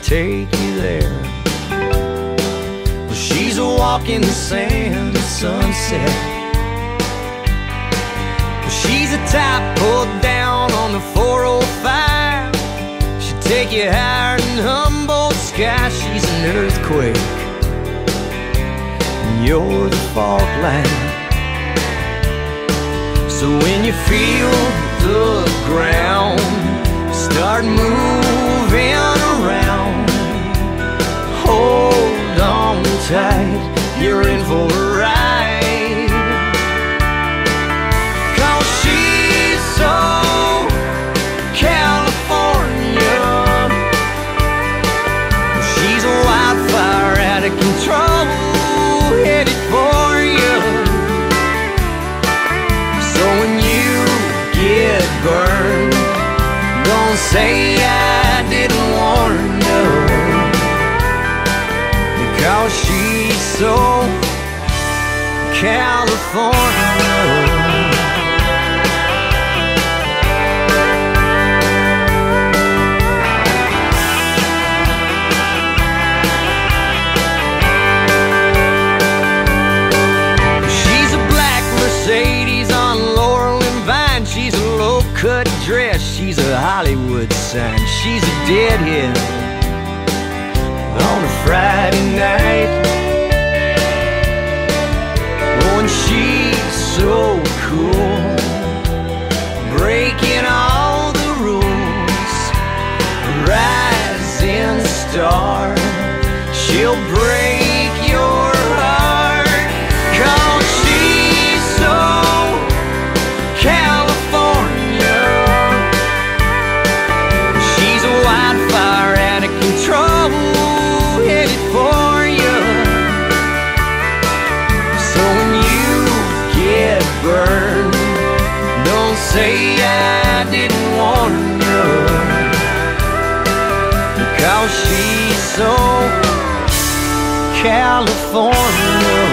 take you there. She's a walking sand at sunset. She's a type pulled down on the 405. She'll take you higher than Humboldt sky. She's an earthquake. And you're the fault line. So when you feel the ground start moving don't say I didn't warn you. Because she's so California. Hollywood sign. She's a deadhead Cause she's so California.